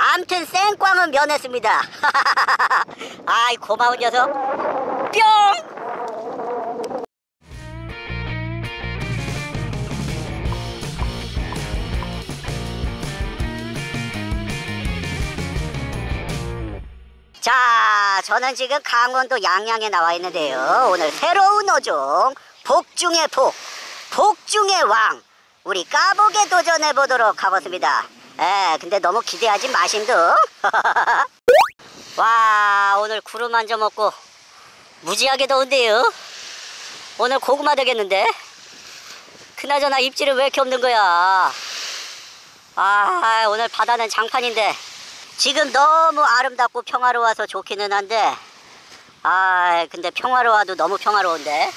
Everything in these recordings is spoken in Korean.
암튼 생꽝은 면했습니다. 아이 고마운 녀석. 뿅! 자, 저는 지금 강원도 양양에 나와 있는데요. 오늘 새로운 어종, 복중의 복, 복중의 왕, 우리 까복에 도전해 보도록 하겠습니다. 에, 근데 너무 기대하지 마신드. 와, 오늘 구름 한 점 먹고 무지하게 더운데요. 오늘 고구마 되겠는데? 그나저나 입질은 왜 이렇게 없는 거야? 아, 오늘 바다는 장판인데 지금 너무 아름답고 평화로워서 좋기는 한데 아 근데 평화로워도 너무 평화로운데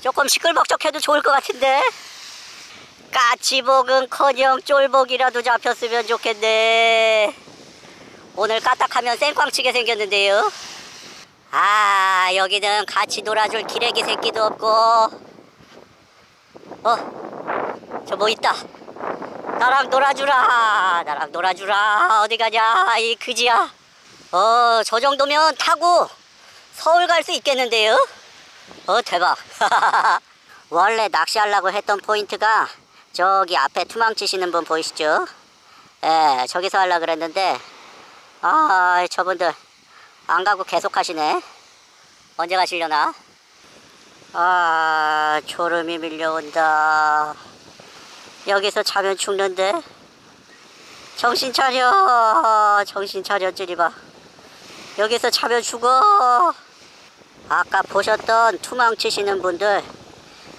조금 시끌벅적해도 좋을 것 같은데 까치복은커녕 쫄복이라도 잡혔으면 좋겠네. 오늘 까딱하면 생꽝치게 생겼는데요. 아 여기는 같이 놀아줄 기레기 새끼도 없고. 어 저 뭐 있다. 나랑 놀아주라. 나랑 놀아주라. 어디 가냐 이 그지야. 어 저 정도면 타고 서울 갈 수 있겠는데요? 어 대박. 원래 낚시하려고 했던 포인트가 저기 앞에 투망 치시는 분 보이시죠? 예 저기서 하려고 그랬는데. 아 저분들. 안 가고 계속 하시네. 언제 가시려나? 아 졸음이 밀려온다. 여기서 자면 죽는데? 정신 차려. 정신 차려 찌리봐 여기서 자면 죽어. 아까 보셨던 투망 치시는 분들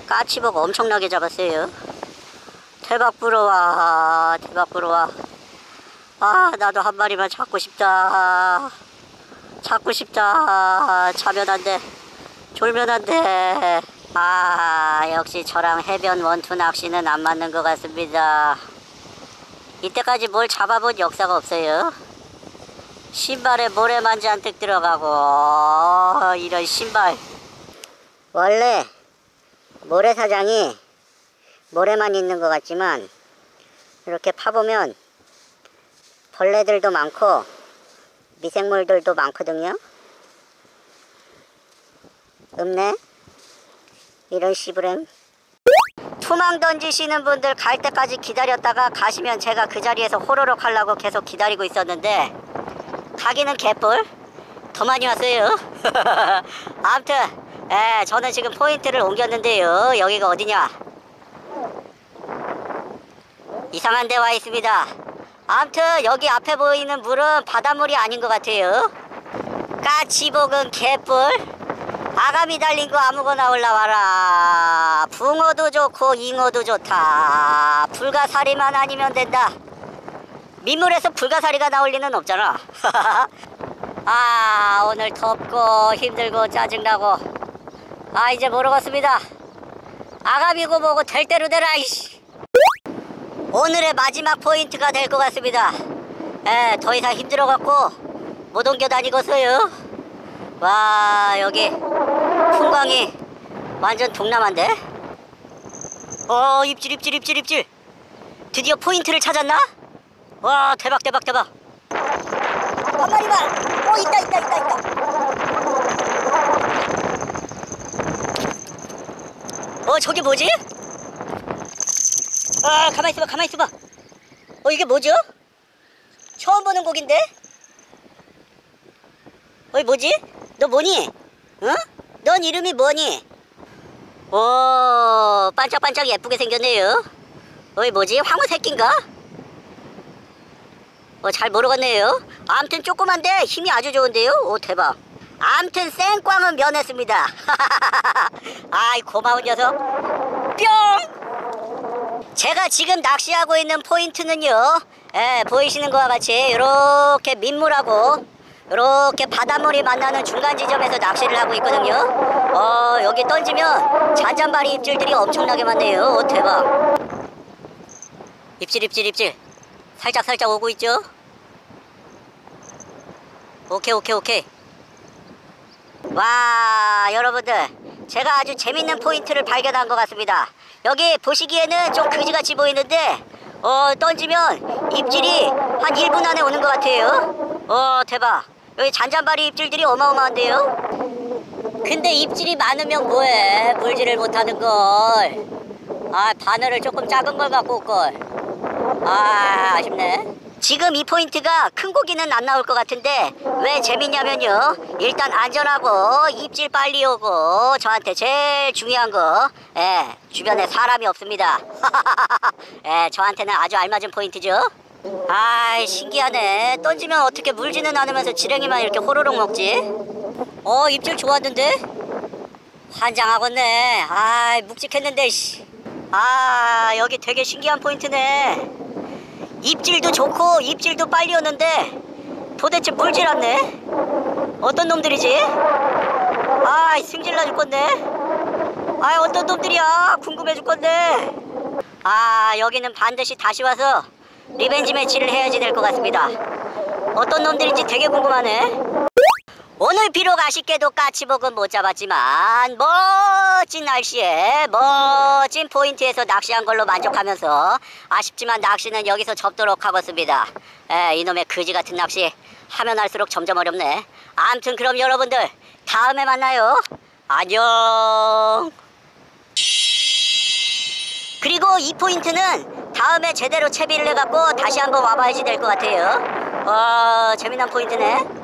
까치복 엄청나게 잡았어요 대박 부러워. 대박 부러워. 아 나도 한 마리만 잡고 싶다. 잡고 싶다. 자면 안돼. 졸면 안돼. 아 역시 저랑 해변 원투 낚시는 안 맞는 것 같습니다. 이때까지 뭘 잡아본 역사가 없어요. 신발에 모래만 잔뜩 들어가고 어, 이런 신발. 원래 모래사장이 모래만 있는 것 같지만 이렇게 파보면 벌레들도 많고 미생물들도 많거든요. 없네 이런 씨부랭 투망 던지시는 분들 갈 때까지 기다렸다가 가시면 제가 그 자리에서 호로록 하려고 계속 기다리고 있었는데 가기는 개뿔. 더 많이 왔어요. 아무튼 에, 저는 지금 포인트를 옮겼는데요. 여기가 어디냐 이상한 데 와 있습니다. 아무튼 여기 앞에 보이는 물은 바닷물이 아닌 것 같아요. 까치복은 개뿔. 아가미 달린 거 아무거나 올라와라. 붕어도 좋고 잉어도 좋다. 불가사리만 아니면 된다. 민물에서 불가사리가 나올 리는 없잖아. 아 오늘 덥고 힘들고 짜증나고. 아 이제 모르겠습니다. 아가미고 뭐고 될 대로 되라 이씨 오늘의 마지막 포인트가 될 것 같습니다. 에, 더 이상 힘들어갖고 못 옮겨 다니겠어요. 와 여기 풍광이 완전 동남아인데? 어 입질 입질 입질 입질. 드디어 포인트를 찾았나? 와 대박 대박 대박. 한 마리만 어 있다 있다 있다 있다. 어 저게 뭐지? 아 가만히 있어봐 가만히 있어봐 어 이게 뭐죠? 처음 보는 곡인데? 어이 뭐지? 너 뭐니? 어? 넌 이름이 뭐니? 오 반짝반짝 예쁘게 생겼네요 어이 뭐지? 황후 새끼인가? 어, 잘 모르겠네요 암튼 조그만데 힘이 아주 좋은데요 오 대박 암튼 생꽝은 면했습니다 아이 고마운 녀석 뿅 제가 지금 낚시하고 있는 포인트는요. 예, 보이시는 것과 같이 이렇게 민물하고 이렇게 바닷물이 만나는 중간 지점에서 낚시를 하고 있거든요. 어 여기 던지면 잔잔바리 입질들이 엄청나게 많네요. 오, 대박. 입질 입질 입질. 살짝 살짝 오고 있죠? 오케이 오케이 오케이. 와 여러분들 제가 아주 재밌는 포인트를 발견한 것 같습니다. 여기 보시기에는 좀 그지같이 보이는데 어 던지면 입질이 한 1분 안에 오는 것 같아요. 어 대박. 여기 잔잔바리 입질들이 어마어마한데요? 근데 입질이 많으면 뭐해? 물질을 못하는 걸 아 바늘을 조금 작은 걸 갖고 올걸. 아 아쉽네 지금 이 포인트가 큰 고기는 안 나올 것 같은데 왜 재밌냐면요. 일단 안전하고 입질 빨리 오고 저한테 제일 중요한 거 예, 주변에 사람이 없습니다. 예, 저한테는 아주 알맞은 포인트죠. 아이 신기하네. 던지면 어떻게 물지는 않으면서 지렁이만 이렇게 호로록 먹지? 어 입질 좋았는데? 환장하겠네. 아 묵직했는데 씨. 아 여기 되게 신기한 포인트네 입질도 좋고 입질도 빨리 오는데 도대체 물질 않네? 어떤 놈들이지? 아 승질나 죽겠네. 아 어떤 놈들이야? 궁금해 죽겠네. 아 여기는 반드시 다시 와서 revenge match를 해야지 될 것 같습니다. 어떤 놈들인지 되게 궁금하네 오늘 비록 아쉽게도 까치복은 못 잡았지만 멋진 날씨에 멋진 포인트에서 낚시한 걸로 만족하면서 아쉽지만 낚시는 여기서 접도록 하겠습니다. 에, 이놈의 그지 같은 낚시 하면 할수록 점점 어렵네. 암튼 그럼 여러분들 다음에 만나요. 안녕. 그리고 이 포인트는 다음에 제대로 채비를 해갖고 다시 한번 와봐야지 될 것 같아요. 어, 재미난 포인트네.